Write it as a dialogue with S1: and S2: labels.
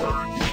S1: Bye.